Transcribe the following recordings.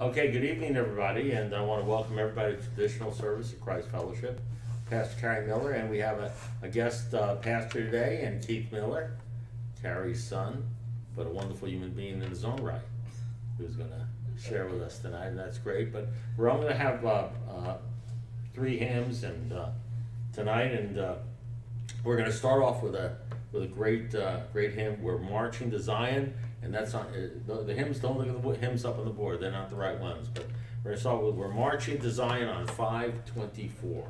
Okay, good evening, everybody, and I want to welcome everybody to traditional service at Christ Fellowship. Pastor Carey Miller, and we have a, a guest uh, pastor today, and Keith Miller, Carey's son, but a wonderful human being in his own right, who's going to share with us tonight, and that's great. But we're only going to have uh, uh, three hymns and uh, tonight, and uh, we're going to start off with a with a great uh, great hymn. We're marching to Zion, and that's on uh, the, the hymns. Don't look at the hymns up on the board; they're not the right ones. But we're to start with "We're Marching to Zion" on five twenty four.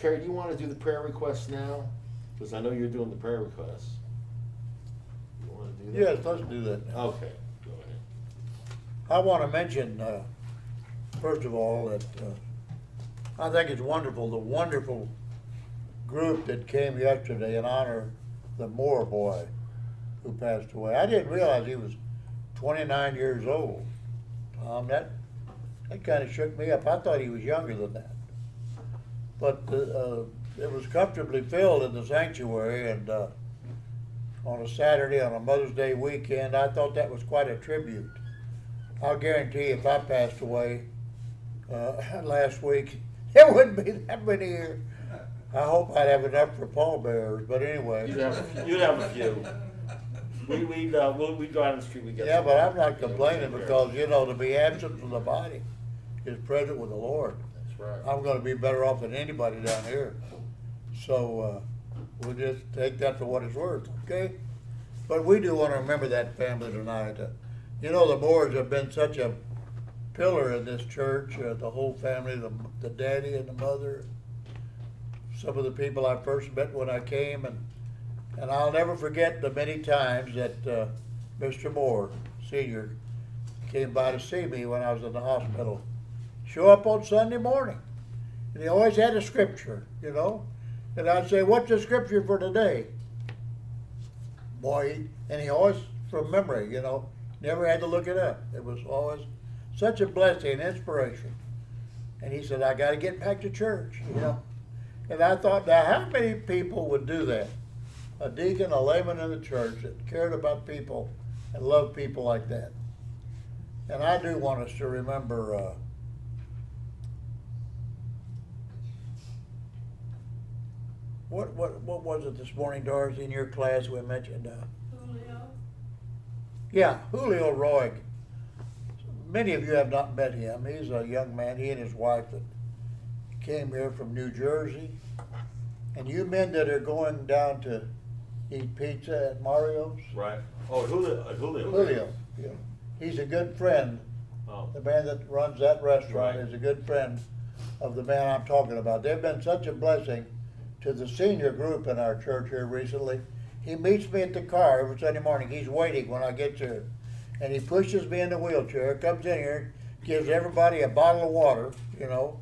Carey, do you want to do the prayer requests now? Because I know you're doing the prayer requests. You want to do that? Yes, let's do that now. Okay. Go ahead. I want to mention, uh, first of all, that uh, I think it's wonderful, the wonderful group that came yesterday in honor of the Moore boy who passed away. I didn't realize he was 29 years old. Um, that that kind of shook me up. I thought he was younger than that. But uh, uh, it was comfortably filled in the sanctuary, and uh, on a Saturday, on a Mother's Day weekend, I thought that was quite a tribute. I'll guarantee if I passed away uh, last week, there wouldn't be that many here. I hope I'd have enough for pallbearers, but anyway. You'd have, a- you'd have a few. We, we'd, uh, we'll, we'd go out on the street, we get. Yeah, some. but I'm not complaining because, you know, to be absent from the body is present with the Lord. Right. I'm gonna be better off than anybody down here. So, uh, we'll just take that for what it's worth, okay? But we do wanna remember that family tonight. Uh, You know, the Moores have been such a pillar in this church, uh, the whole family, the, the daddy and the mother. Some of the people I first met when I came and, and I'll never forget the many times that, uh, Mr. Moore, senior, came by to see me when I was in the hospital. Show up on Sunday morning. And he always had a scripture, you know. And I'd say, What's the scripture for today? boy, and he always, from memory, you know, never had to look it up. It was always such a blessing, and inspiration. And he said, I got to get back to church, you know. And I thought, now, how many people would do that? A deacon, a layman in the church that cared about people and loved people like that. And I do want us to remember, uh, what, what, what was it this morning, Dorothy, in your class we mentioned, uh, Julio, yeah, Julio Roig. Many of you have not met him. He's a young man, he and his wife that came here from New Jersey. And you men that are going down to eat pizza at Mario's, Right. Oh, Julio, uh, Julio. Julio, yeah, he's a good friend. Oh, The man that runs that restaurant Right. is a good friend of the man I'm talking about. They've been such a blessing to the senior group in our church here recently. He meets me at the car every Sunday morning. He's waiting when I get there. And he pushes me in the wheelchair, comes in here, gives everybody a bottle of water, you know.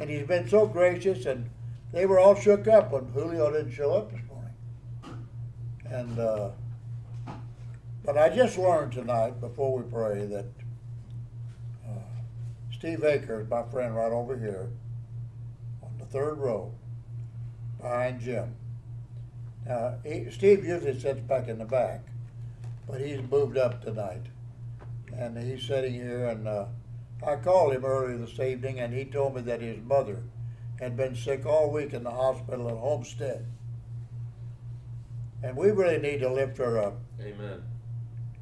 And he's been so gracious and they were all shook up when Julio didn't show up this morning. And, uh, but I just learned tonight before we pray that uh, Steve Akers, my friend right over here, on the third row, behind Jim. Now, he, Steve usually sits back in the back, but he's moved up tonight. And he's sitting here, and uh, I called him earlier this evening, and he told me that his mother had been sick all week in the hospital at Homestead. And we really need to lift her up. amen.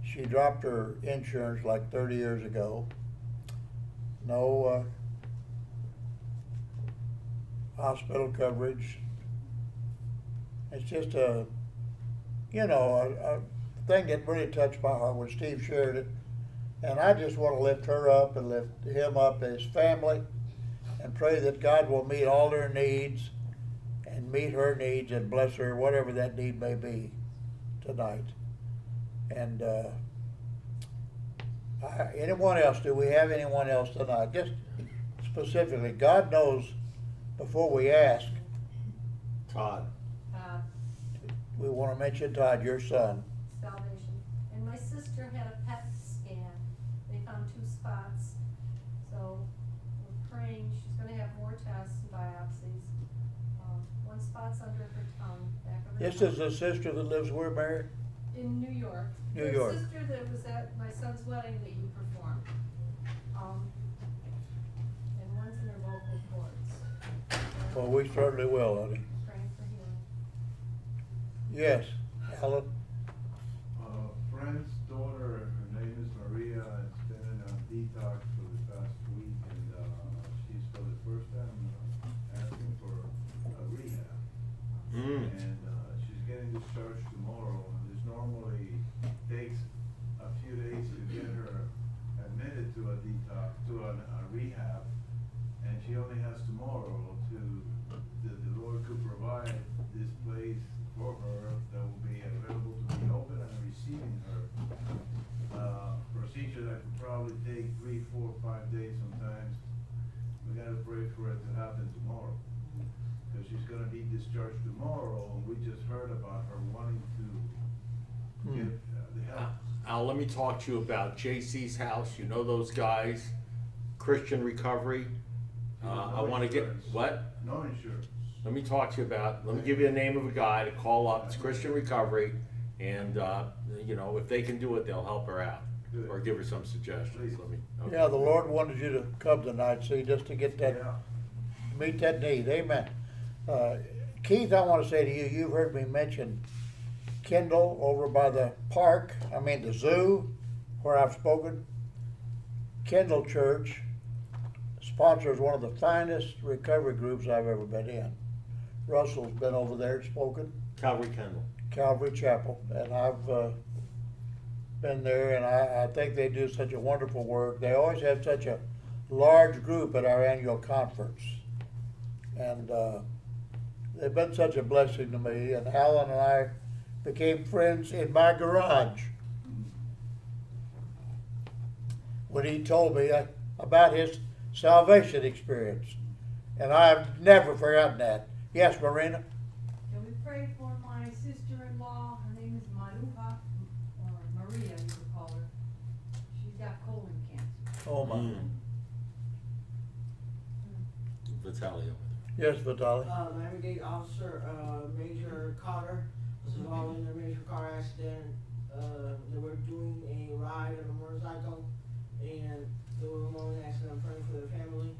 She dropped her insurance like 30 years ago. No uh, hospital coverage. It's just a, you know, a, a thing that really touched my heart when Steve shared it. And I just want to lift her up and lift him up, his family, and pray that God will meet all their needs and meet her needs and bless her, whatever that need may be tonight. And uh, anyone else? Do we have anyone else tonight? Just specifically, God knows before we ask. Todd. We want to mention Todd, your son. salvation. And my sister had a PET scan. They found two spots. So we're praying, she's gonna have more tests and biopsies. Um, One spot's under her tongue, back of her This tongue. is the sister that lives where, Mary? In New York. New The York. sister that was at my son's wedding that you performed. Um, And one's in her vocal cords. Well, we certainly will, honey. Praying for healing. Yes, Alan. Uh, friend's daughter, her name is Maria, has been in a detox for the past week, and, uh, she's for the first time uh, asking for a rehab. Mm. And, uh, she's getting discharged tomorrow, and this normally takes a few days to get her admitted to a detox, to a, a rehab. And she only has tomorrow to, that the Lord could provide this place for her that will be available to be open and receiving her. Uh, procedure that could probably take three, four, five days sometimes. We gotta pray for it to happen tomorrow. Cause she's gonna be discharged tomorrow, and we just heard about her wanting to Hmm. get uh, the help. Al, let me talk to you about JC's house. You know those guys, Christian Recovery. Uh, I No wanna get, insurance. what? No insurance. Let me talk to you about, let me give you the name of a guy to call up, it's Christian Recovery, and, uh, you know, if they can do it, they'll help her out. Good. Or give her some suggestions, Please. let me. okay. Yeah, the Lord wanted you to come tonight, see, just to get that, Yeah. meet that need, amen. Uh, Keith, I want to say to you, you've heard me mention Kendall over by the park, I mean the zoo, where I've spoken. Kendall Church sponsors one of the finest recovery groups I've ever been in. Russell's been over there and spoken. Calvary Kendall. Calvary Chapel, and I've uh, been there, and I, I think they do such a wonderful work. They always have such a large group at our annual conference, and uh, They've been such a blessing to me, and Alan and I became friends in my garage. When he told me uh, about his salvation experience, and I've never forgotten that. Yes, Marina? And we prayed for my sister-in-law. Her name is Maruja or Maria, you would call her. She's got colon cancer. Oh, my. Mm. Yes, Vitali? Uh, Miami-Dade Officer, uh, Major Carter, was involved in a major car accident. Uh, they were doing a ride on a motorcycle, and they were involved in an accident, I'm praying for their family.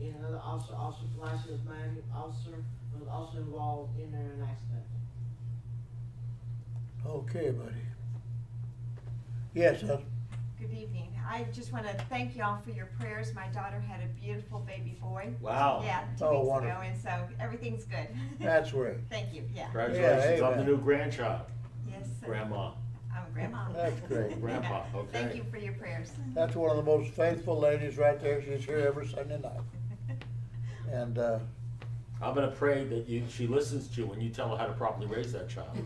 And another officer, Officer Palacios, Miami officer, was also involved in an accident. Okay, buddy. Yes, uh, Good evening. I just want to thank you all for your prayers. My daughter had a beautiful baby boy. Wow. Yeah, two Oh, weeks wonderful. ago, and so everything's good. that's great. Thank you, yeah. there. Congratulations on the amen. new grandchild, Yes. sir. grandma, I'm grandma. That's great. grandpa, Yeah. okay. Thank you for your prayers. That's one of the most faithful ladies right there. She's here every Sunday night. And, uh, I'm gonna pray that you, she listens to you when you tell her how to properly raise that child.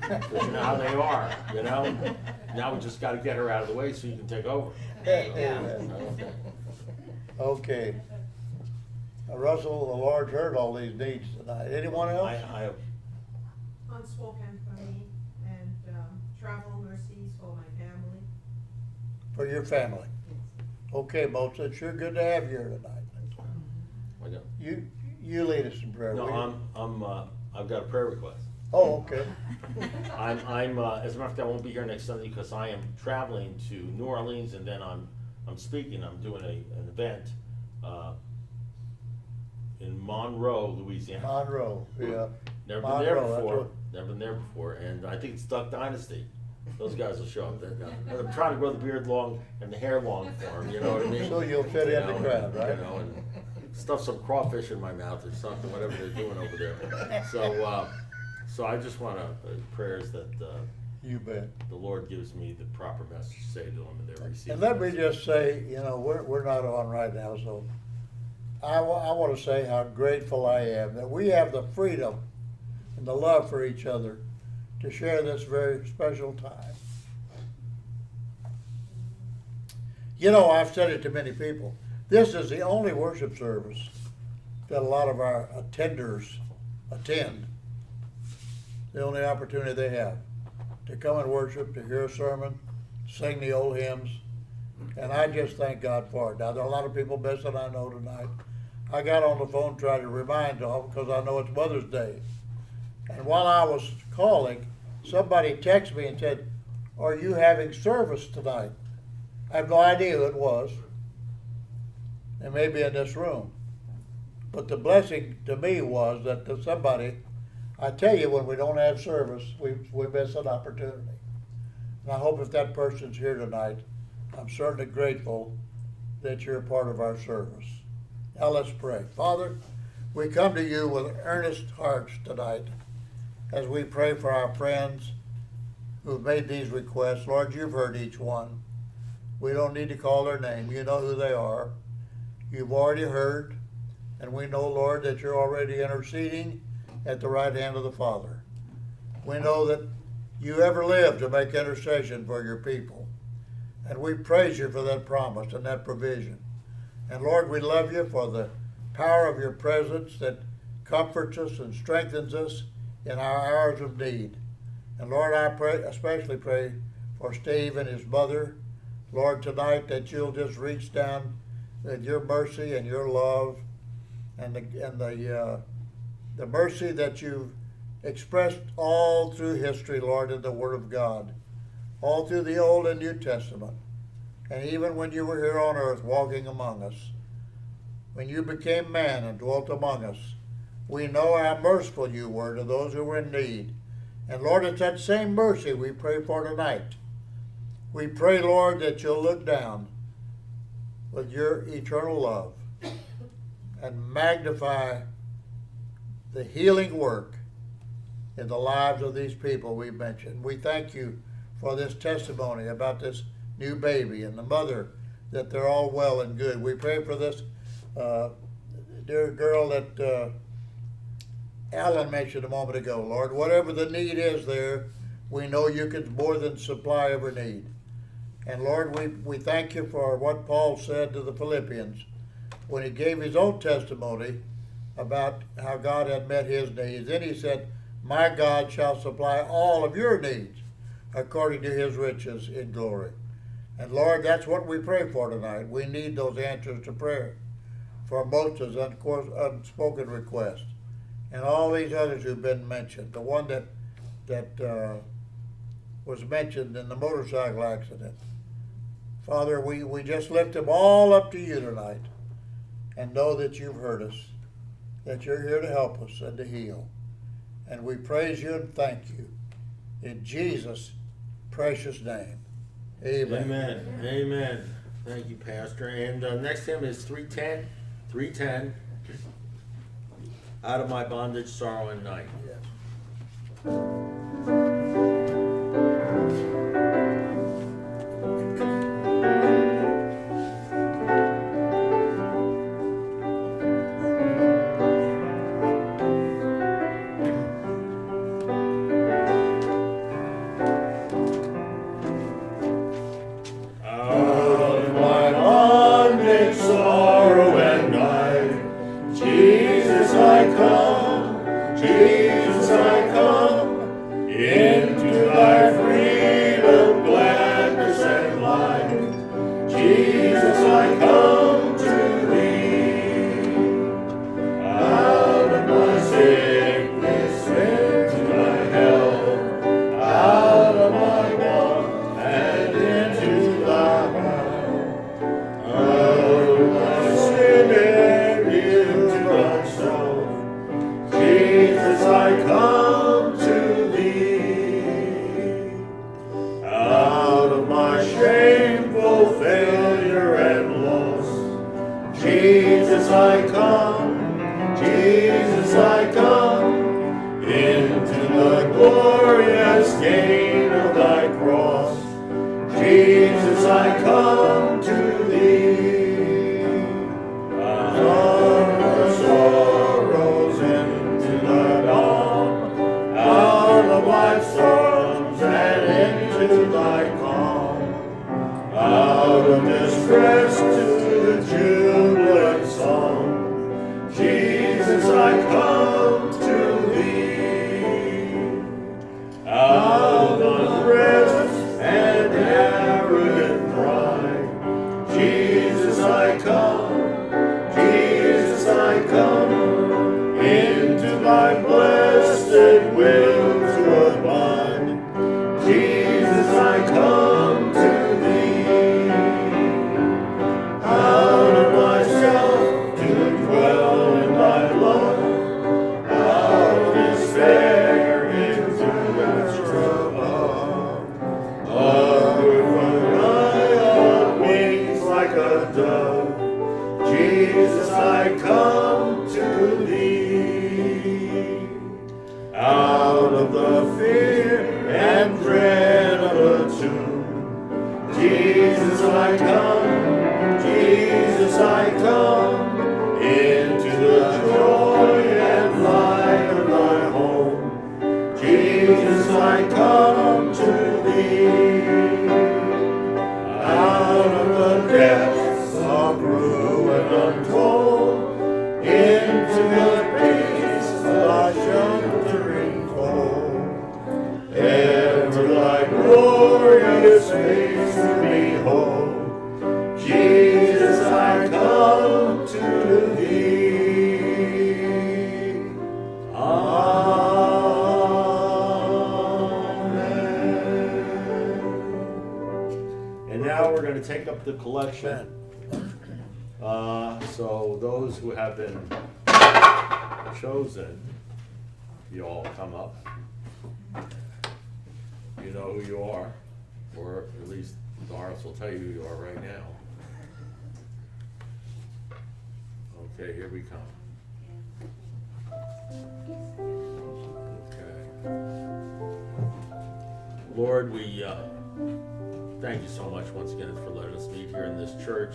Because you know how they are, you know? Now we just gotta get her out of the way so you can take over. There you Amen. Okay. okay. Uh, Russell, the Lord heard all these needs tonight. Anyone else? I, I, unspoken for me and um, travel mercies for my family. For your family. Okay, Mo, it's sure good to have you here tonight. I got- You, you lead us in prayer. no, will you? I'm, I'm, uh, I've got a prayer request. Oh, okay. I'm, I'm, uh, as a matter of fact, I won't be here next Sunday because I am traveling to New Orleans and then I'm, I'm speaking, I'm doing a, an event, uh, in Monroe, Louisiana. Monroe, yeah. Never been there Monroe, that's before, what- never been there before, and I think it's Duck Dynasty. Those guys will show up. They're- they're- I'm trying to grow the beard long and the hair long for them, you know what I mean? So you'll fit in the know, crowd, right? You know, and stuff some crawfish in my mouth or something, whatever they're doing over there. So, uh, so I just wanna, uh, prayers that, uh, You bet. the Lord gives me the proper message to say to them and they're receiving. And let me just say, you know, we're, we're not on right now, so I I wanna say how grateful I am that we have the freedom and the love for each other to share this very special time. You know, I've said it to many people, this is the only worship service that a lot of our attenders attend. The only opportunity they have to come and worship, to hear a sermon, sing the old hymns. And I just thank God for it. Now, there are a lot of people missing, I know tonight. I got on the phone trying to remind them because I know it's Mother's Day. And while I was calling, somebody texted me and said, Are you having service tonight? I have no idea who it was. It may be in this room. But the blessing to me was that to somebody, I tell you, when we don't have service, we, we miss an opportunity. And I hope if that person's here tonight, I'm certainly grateful that you're a part of our service. Now let's pray. Father, we come to you with earnest hearts tonight as we pray for our friends who've made these requests. Lord, you've heard each one. We don't need to call their name. You know who they are. You've already heard. And we know, Lord, that you're already interceding at the right hand of the Father. We know that you ever live to make intercession for your people. And we praise you for that promise and that provision. And Lord, we love you for the power of your presence that comforts us and strengthens us in our hours of need. And Lord, I pray, especially pray for Steve and his mother. Lord, tonight that you'll just reach down with your mercy and your love and the, and the, uh, the mercy that you've expressed all through history, Lord, in the Word of God, all through the Old and New Testament, and even when you were here on earth walking among us, when you became man and dwelt among us, we know how merciful you were to those who were in need. And Lord, it's that same mercy we pray for tonight. We pray, Lord, that you'll look down with your eternal love and magnify the healing work in the lives of these people we've mentioned. We thank you for this testimony about this new baby and the mother, that they're all well and good. We pray for this uh, dear girl that uh, Alan mentioned a moment ago, Lord. Whatever the need is there, we know you can more than supply every need. And Lord, we, we thank you for what Paul said to the Philippians when he gave his own testimony about how God had met his needs. Then he said, My God shall supply all of your needs according to his riches in glory. And Lord, that's what we pray for tonight. We need those answers to prayer for unco- unspoken request. And all these others who've been mentioned. The one that, that, uh, was mentioned in the motorcycle accident. Father, we, we just lift them all up to you tonight and know that you've heard us, that you're here to help us and to heal. And we praise you and thank you. In Jesus' precious name. Amen. Amen, amen. Thank you, Pastor. And uh, next hymn is 310, 310. Out of my bondage, sorrow and night. Yes. Come oh. Chosen, you all come up. You know who you are, or at least Doris will tell you who you are right now. Okay, here we come. Okay. Lord, we, uh, thank you so much once again for letting us meet here in this church.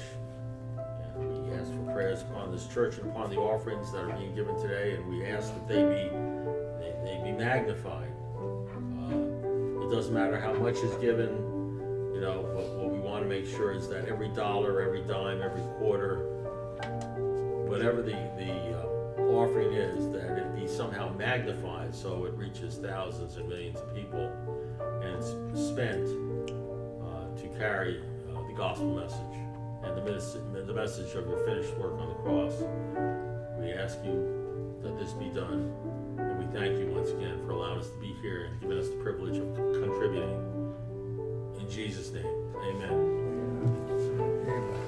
Prayers upon this church and upon the offerings that are being given today, and we ask that they be, they, they be magnified. Uh, It doesn't matter how much is given, you know, what, what we wanna make sure is that every dollar, every dime, every quarter, whatever the, the uh, offering is, that it be somehow magnified so it reaches thousands and millions of people and it's spent uh, to carry uh, gospel message and the, mes- the message of your finished work on the cross. We ask you that this be done, and we thank you once again for allowing us to be here and giving us the privilege of contributing. In Jesus' name, amen. amen.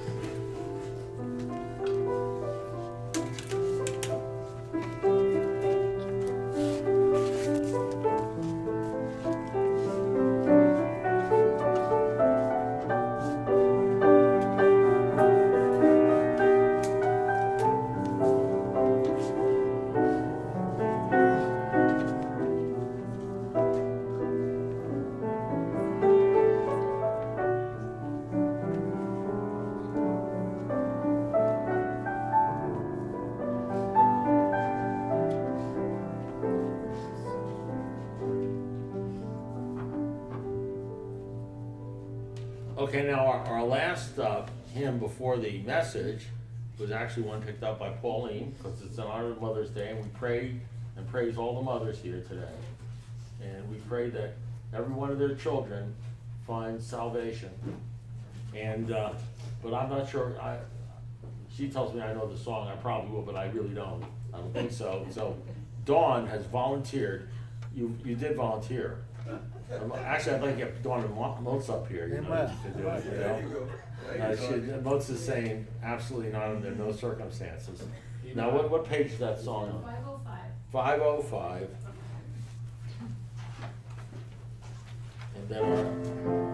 Okay, now our, our last uh, hymn before the message was actually one picked up by Pauline because it's in honor of Mother's Day, and we pray and praise all the mothers here today. And we pray that every one of their children finds salvation. And uh, but I'm not sure. I she tells me I know the song. I probably will, but I really don't. I don't think so. So Dawn has volunteered. You you did volunteer. Actually, I'd like to get Dawn and Mo- Moats up here, you know, Amen. to do it, you know? Uh, she, Moats is saying, absolutely not under no circumstances. Now, what, what page is that song on? Five oh five. Five oh five. And then our.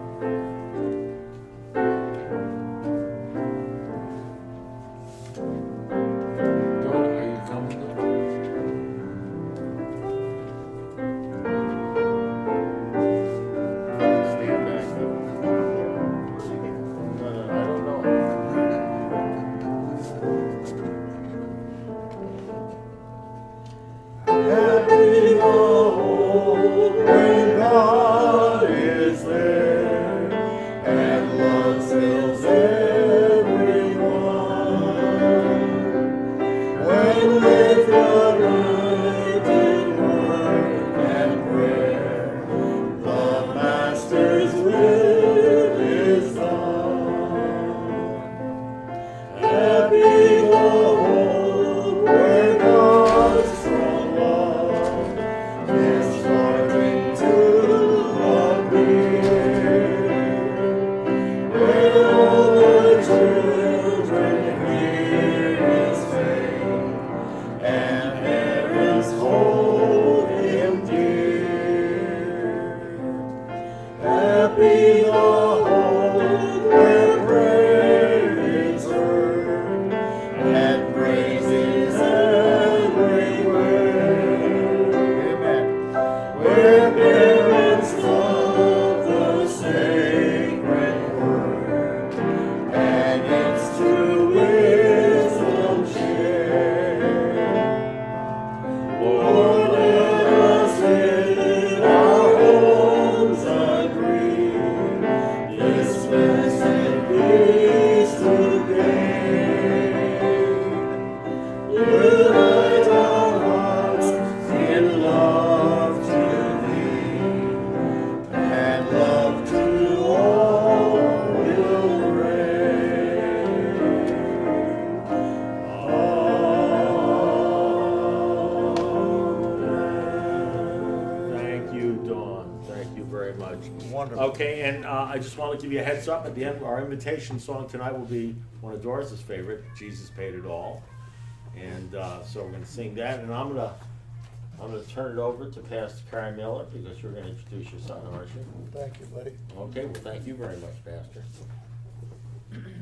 Okay, and uh, I just want to give you a heads up. At the end, our invitation song tonight will be one of Doris's favorite, "Jesus Paid It All," and uh, so we're going to sing that. And I'm gonna, I'm gonna turn it over to Pastor Carey Miller because you're going to introduce your son, aren't you? Thank you, buddy. Okay, well, thank you very much, Pastor.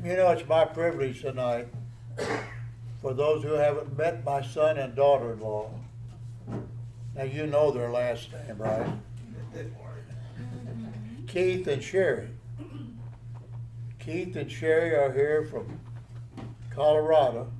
You know, it's my privilege tonight, for those who haven't met my son and daughter-in-law. Now, you know their last name, right? Keith and Sherry. Keith and Sherry are here from Colorado.